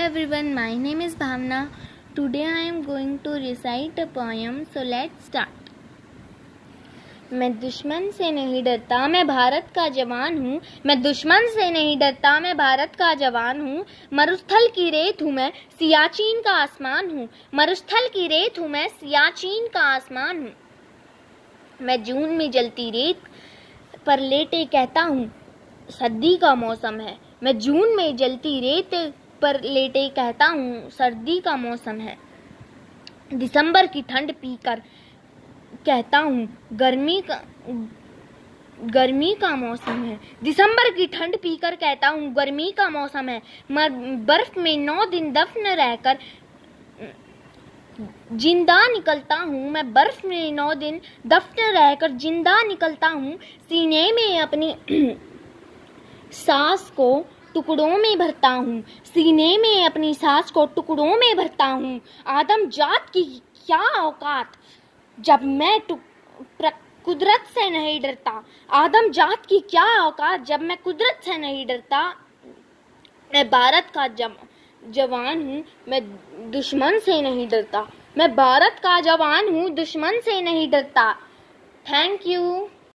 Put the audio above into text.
everyone, my name is Bhavna. Today I am going to recite a poem, so let's start. मैं दुश्मन से नहीं डरता मैं भारत का जवान हूँ। मैं दुश्मन से नहीं डरता मैं भारत का जवान हूँ। मरुस्थल की रेत हूँ मैं सियाचीन का आसमान हूँ। मरुस्थल की रेत हूँ मैं सियाचीन का आसमान हूँ। मैं जून में जलती रेत पर लेटे कहता हूँ सर्दी का मौसम है। मैं जून में जलती रेत पर लेटे कहता हूँ, सर्दी का मौसम है। दिसंबर की ठंड पीकर कहता हूँ, गर्मी का गर्मी का मौसम है। दिसंबर की ठंड पीकर कहता हूँ, गर्मी का मौसम है। मर, बर्फ़ में नौ दिन दफन रहकर ज़िंदा निकलता हूँ। मैं बर्फ़ में नौ दिन दफन रहकर ज़िंदा निकलता हूँ। सीने में अपनी सांस को टुकड़ों में भरता हूँ। सीने में अपनी सांस को टुकड़ों में भरता हूँ। आदम जात की क्या औकात? जब मैं कुदरत से नहीं डरता, आदम जात की क्या औकात? जब मैं कुदरत से नहीं डरता, मैं भारत का जम, जवान हूँ, मैं दुश्मन से नहीं डरता। मैं भारत का जवान हूँ, दुश्मन से नहीं डरता। Thank you